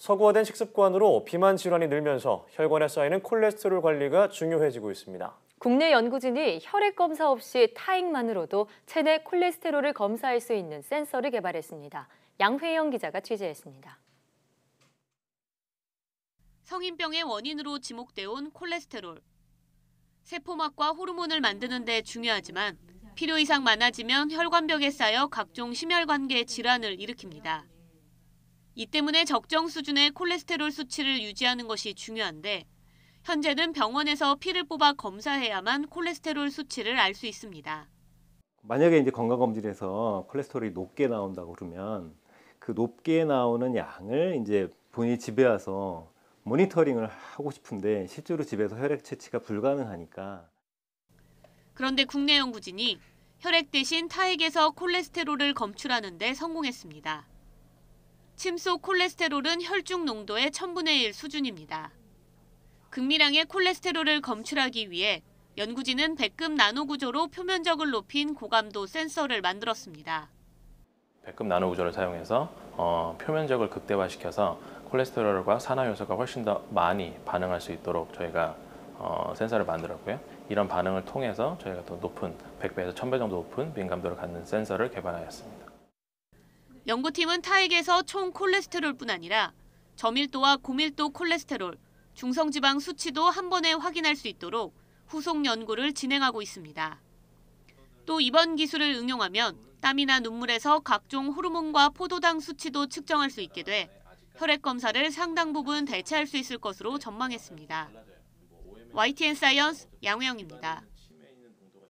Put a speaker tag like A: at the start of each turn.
A: 서구화된 식습관으로 비만 질환이 늘면서 혈관에 쌓이는 콜레스테롤 관리가 중요해지고 있습니다.
B: 국내 연구진이 혈액 검사 없이 타액만으로도 체내 콜레스테롤을 검사할 수 있는 센서를 개발했습니다. 양회영 기자가 취재했습니다.
C: 성인병의 원인으로 지목돼 온 콜레스테롤. 세포막과 호르몬을 만드는 데 중요하지만 필요 이상 많아지면 혈관벽에 쌓여 각종 심혈관계 질환을 일으킵니다. 이 때문에 적정 수준의 콜레스테롤 수치를 유지하는 것이 중요한데 현재는 병원에서 피를 뽑아 검사해야만 콜레스테롤 수치를 알 수 있습니다.
D: 만약에 이제 건강검진에서 콜레스테롤이 높게 나온다고 그러면 그 높게 나오는 양을 이제 본인이 집에 와서 모니터링을 하고 싶은데 실제로 집에서 혈액 채취가 불가능하니까
C: 그런데 국내 연구진이 혈액 대신 타액에서 콜레스테롤을 검출하는 데 성공했습니다. 침 속 콜레스테롤은 혈중 농도의 1000분의 1 수준입니다. 극미량의 콜레스테롤을 검출하기 위해 연구진은 백금 나노 구조로 표면적을 높인 고감도 센서를 만들었습니다.
E: 백금 나노 구조를 사용해서 어, 표면적을 극대화시켜서 콜레스테롤과 산화 요소가 훨씬 더 많이 반응할 수 있도록 저희가 어, 센서를 만들었고요. 이런 반응을 통해서 저희가 더 높은 100배에서 1000배 정도 높은 민감도를 갖는 센서를 개발하였습니다.
C: 연구팀은 타액에서 총 콜레스테롤뿐 아니라 저밀도와 고밀도 콜레스테롤, 중성지방 수치도 한 번에 확인할 수 있도록 후속 연구를 진행하고 있습니다. 또 이번 기술을 응용하면 땀이나 눈물에서 각종 호르몬과 포도당 수치도 측정할 수 있게 돼 혈액 검사를 상당 부분 대체할 수 있을 것으로 전망했습니다. YTN 사이언스 양우영입니다.